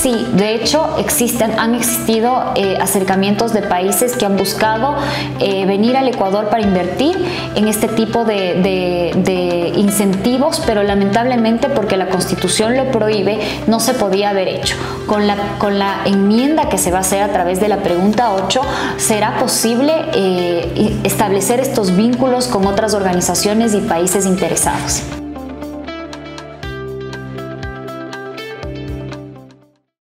Sí, de hecho existen, han existido eh, acercamientos de países que han buscado eh, venir al Ecuador para invertir en este tipo de, incentivos, pero lamentablemente porque la Constitución lo prohíbe, no se podía haber hecho. Con la, con la enmienda que se va a hacer a través de la pregunta 8, será posible eh, establecer estos vínculos con otras organizaciones y países interesados.